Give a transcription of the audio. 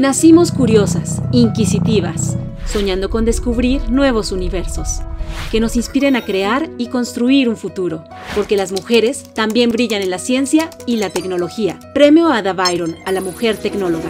Nacimos curiosas, inquisitivas, soñando con descubrir nuevos universos, que nos inspiren a crear y construir un futuro, porque las mujeres también brillan en la ciencia y la tecnología. Premio Ada Byron a la mujer tecnóloga.